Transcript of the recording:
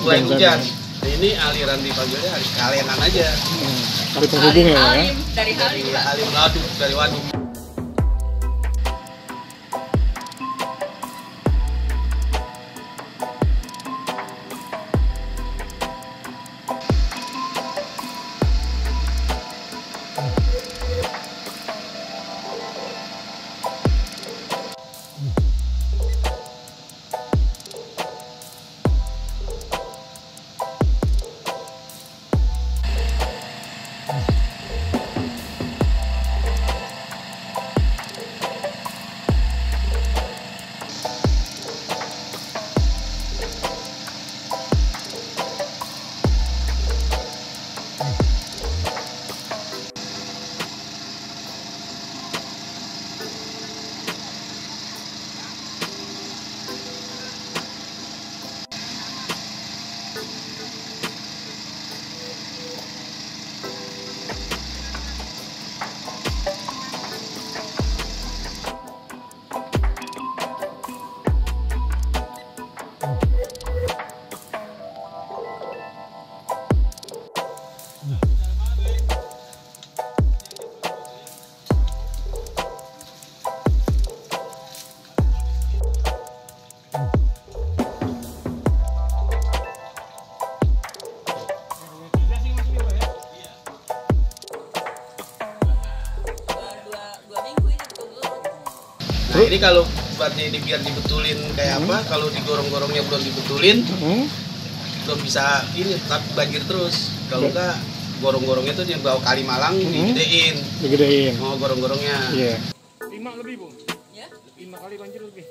mulai Hujan. hujan. Nah, ini aliran di Paguyuban ali kalenan aja. Hmm. Kali penghubung ya, ya. Alim dari Dari Halim, Pak. alim waduk, dari waduk. Nah ini kalau berarti biar dibetulin kayak hmm. apa, kalau digorong-gorongnya belum dibetulin, hmm. belum bisa ini tetap banjir terus. Kalau ya. enggak gorong-gorongnya tuh dibawa kali Malang hmm. digedein. Digedein. Oh gorong-gorongnya. Iya. Yeah. Lima lebih bu. Ya. Lima kali banjir lebih.